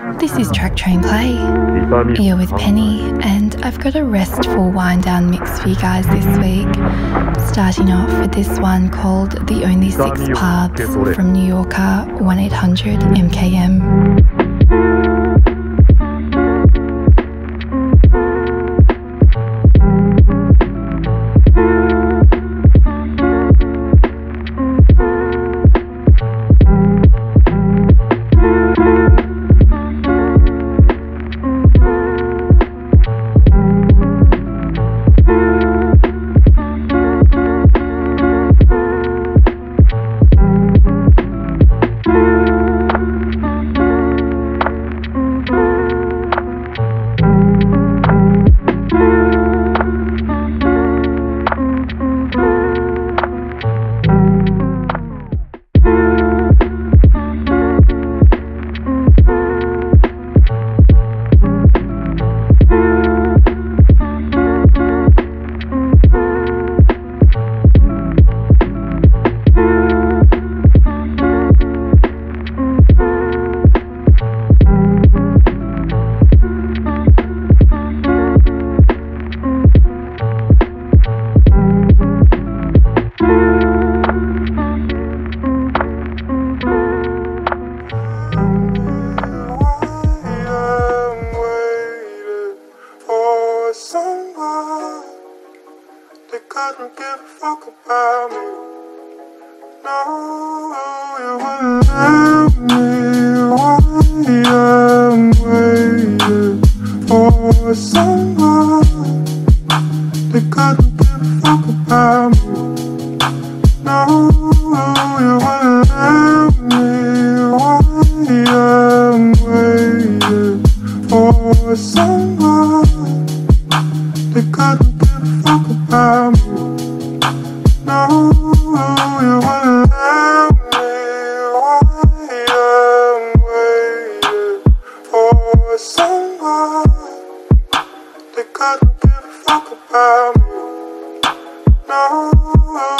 This is Traktrain Play. Here with Penny, and I've got a restful wind down mix for you guys this week. Starting off with this one called The Only Six Paths from New Yorker 1 800 MKM. don't give a fuck about me. No, you wouldn't let me. Why I'm waiting for someone They couldn't give a fuck about me. No, you wouldn't let me. Why I'm waiting for someone. with someone that couldn't give a fuck about me. No.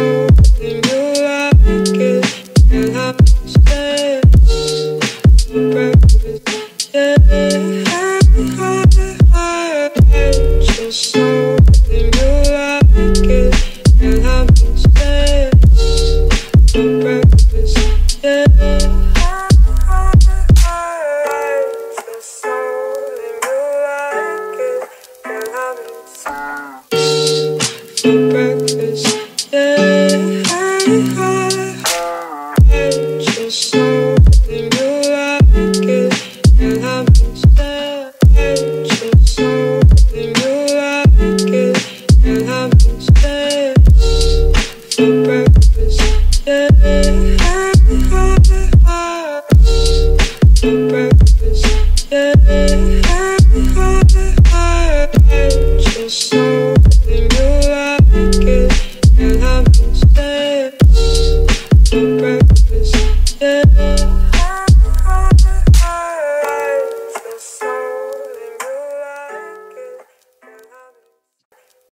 breakfast.